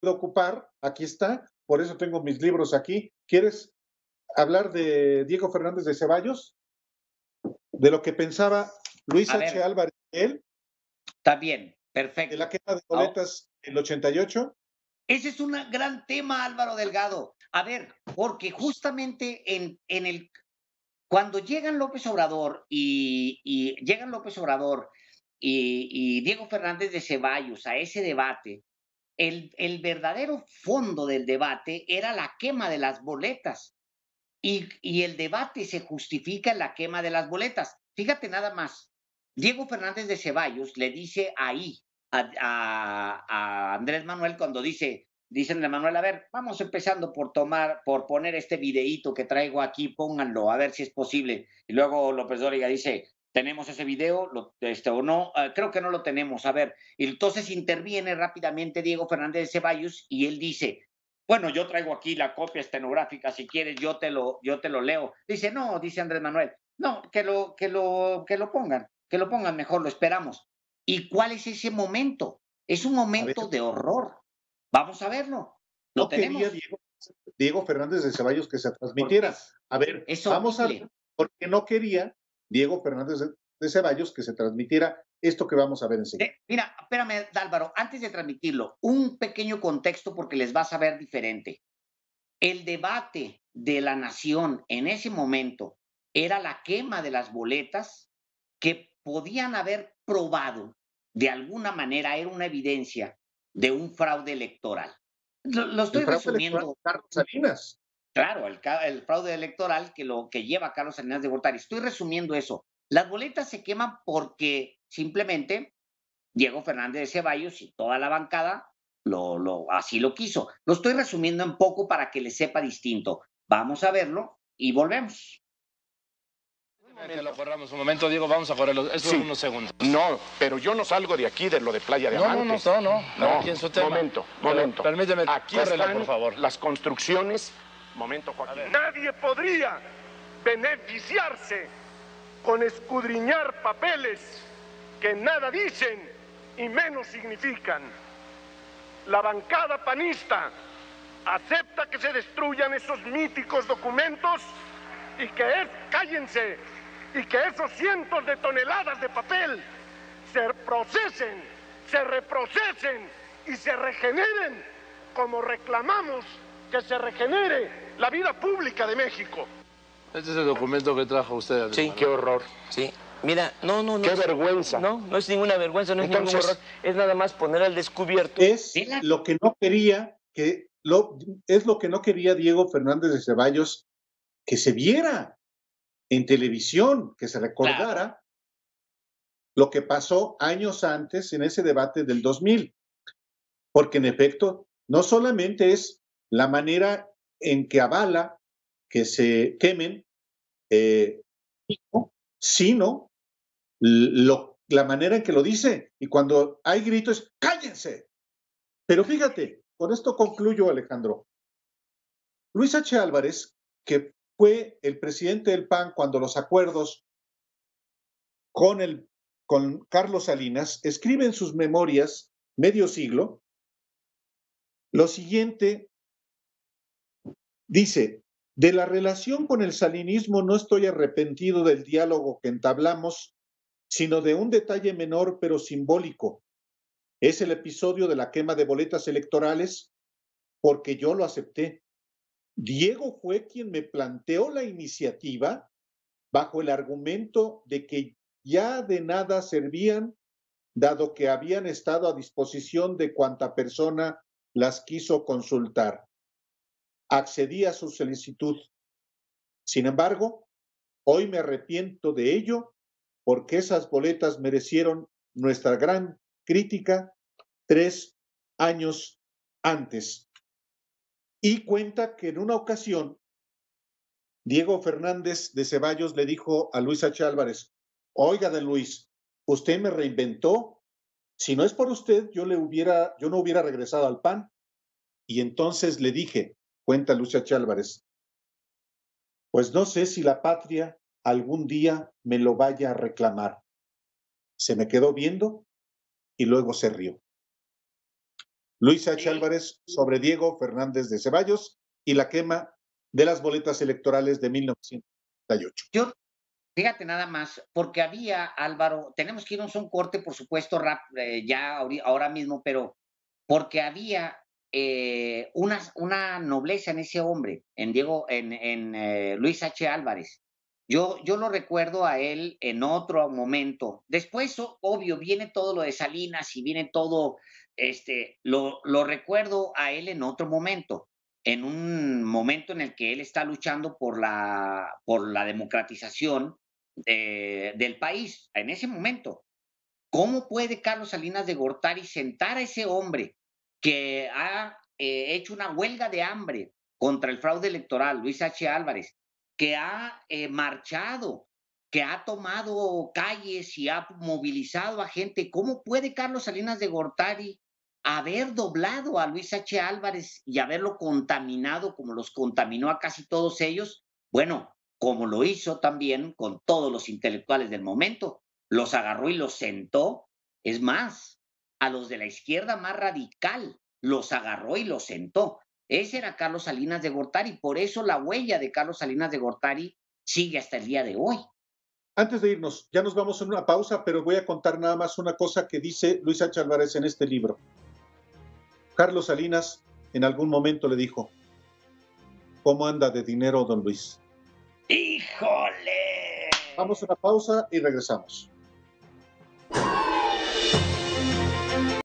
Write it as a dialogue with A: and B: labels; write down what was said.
A: puedo ocupar, aquí está, por eso tengo mis libros aquí. ¿Quieres hablar de Diego Fernández de Ceballos? De lo que pensaba Luis H. Álvarez él.
B: Está bien, perfecto.
A: De la quema de boletas el 88.
B: Ese es un gran tema, Álvaro Delgado. A ver, porque justamente en, en el cuando llegan López Obrador y, y llegan López Obrador y, Diego Fernández de Ceballos a ese debate, el, verdadero fondo del debate era la quema de las boletas. Y, el debate se justifica en la quema de las boletas. Fíjate nada más. Diego Fernández de Ceballos le dice ahí a, Andrés Manuel cuando dice, dice Andrés Manuel, a ver, vamos empezando por tomar, por poner este videíto que traigo aquí, pónganlo, a ver si es posible. Y luego López Dóriga dice, ¿tenemos ese video lo, este, o no? Ah, creo que no lo tenemos, a ver. Entonces interviene rápidamente Diego Fernández de Ceballos y él dice, bueno, yo traigo aquí la copia estenográfica, si quieres yo te lo, yo te lo leo. Dice, no, dice Andrés Manuel, no, que lo, que lo, que lo pongan, que lo pongan mejor, lo esperamos. ¿Y cuál es ese momento? Es un momento de horror. Vamos a verlo. Lo
A: no quería Diego, Fernández de Ceballos que se transmitiera. A ver, vamos a ver, porque no quería Diego Fernández de Ceballos que se transmitiera esto que vamos a ver enseguida.
B: Eh, mira, espérame, Álvaro, antes de transmitirlo, un pequeño contexto porque les vas a ver diferente. El debate de la nación en ese momento era la quema de las boletas que podían haber probado de alguna manera era una evidencia de un fraude electoral. Lo, estoy resumiendo.
A: Carlos Salinas.
B: Claro, el, el, fraude electoral que lo que lleva a Carlos Salinas de Gortari. Estoy resumiendo eso. Las boletas se queman porque simplemente Diego Fernández de Ceballos y toda la bancada lo, lo, así lo quiso. Lo estoy resumiendo en poco para que le sepa distinto. Vamos a verlo y volvemos.
C: Que lo corramos un momento, Diego, vamos a correrlo. Esto unos segundos.
D: No, pero yo no salgo de aquí, de lo de Playa de
C: no,
D: Amantes.
C: No, no, no,
D: no. Aquí en su tema. Momento, momento.
C: permíteme,
D: aquí están por favor. las construcciones. Momento, Joaquín.
E: Nadie podría beneficiarse con escudriñar papeles que nada dicen y menos significan. La bancada panista acepta que se destruyan esos míticos documentos y que cállense, y que esos cientos de toneladas de papel se procesen, se reprocesen y se regeneren como reclamamos que se regenere la vida pública de México.
C: Este es el documento que trajo usted.
D: Sí, qué horror.
F: Sí. Mira, no, no, no.
D: Qué vergüenza.
F: No, no es ninguna vergüenza, no es ningún horror. Es nada más poner al descubierto.
A: Es lo que no quería que lo, es lo que no quería Diego Fernández de Ceballos que se viera en televisión, que se recordara lo que pasó años antes en ese debate del 2000. Porque en efecto, no solamente es la manera en que avala que se quemen, eh, sino la manera en que lo dice. Y cuando hay gritos, cállense. Pero fíjate, con esto concluyo, Alejandro. Luis H. Álvarez, que fue el presidente del PAN cuando los acuerdos con, el, con Carlos Salinas escribe en sus memorias, medio siglo, lo siguiente, dice, de la relación con el salinismo no estoy arrepentido del diálogo que entablamos, sino de un detalle menor pero simbólico. Es el episodio de la quema de boletas electorales porque yo lo acepté. Diego fue quien me planteó la iniciativa bajo el argumento de que ya de nada servían, dado que habían estado a disposición de cuanta persona las quiso consultar. Accedí a su solicitud. Sin embargo, hoy me arrepiento de ello porque esas boletas merecieron nuestra gran crítica tres años antes. Y cuenta que en una ocasión, Diego Fernández de Ceballos le dijo a Luis H. Álvarez, oiga de Luis, usted me reinventó, si no es por usted, yo no hubiera regresado al PAN. Y entonces le dije, cuenta Luis H. Álvarez, pues no sé si la patria algún día me lo vaya a reclamar. Se me quedó viendo y luego se rió. Luis H. Álvarez sobre Diego Fernández de Ceballos y la quema de las boletas electorales de 1938.
B: Yo, fíjate nada más, porque había, Álvaro, tenemos que irnos a un corte, por supuesto, rap, eh, ya ahora mismo, pero porque había eh, una, nobleza en ese hombre, en Diego, en, en eh, Luis H. Álvarez. Yo, yo lo recuerdo a él en otro momento. Después, obvio, viene todo lo de Salinas y viene todo, este, lo, lo recuerdo a él en otro momento en un momento en el que él está luchando por la, por la democratización del país, en ese momento. ¿Cómo puede Carlos Salinas de Gortari sentar a ese hombre que ha eh, hecho una huelga de hambre contra el fraude electoral, Luis H. Álvarez, que ha eh, marchado, que ha tomado calles y ha movilizado a gente? ¿Cómo puede Carlos Salinas de Gortari haber doblado a Luis H. Álvarez y haberlo contaminado como los contaminó a casi todos ellos, bueno, como lo hizo también con todos los intelectuales del momento, los agarró y los sentó. Es más, a los de la izquierda más radical los agarró y los sentó. Ese era Carlos Salinas de Gortari, por eso la huella de Carlos Salinas de Gortari sigue hasta el día de hoy.
A: Antes de irnos, ya nos vamos a una pausa, pero voy a contar nada más una cosa que dice Luis H. Álvarez en este libro. Carlos Salinas en algún momento le dijo, ¿cómo anda de dinero don Luis?
B: ¡Híjole!
A: Vamos a una pausa y regresamos.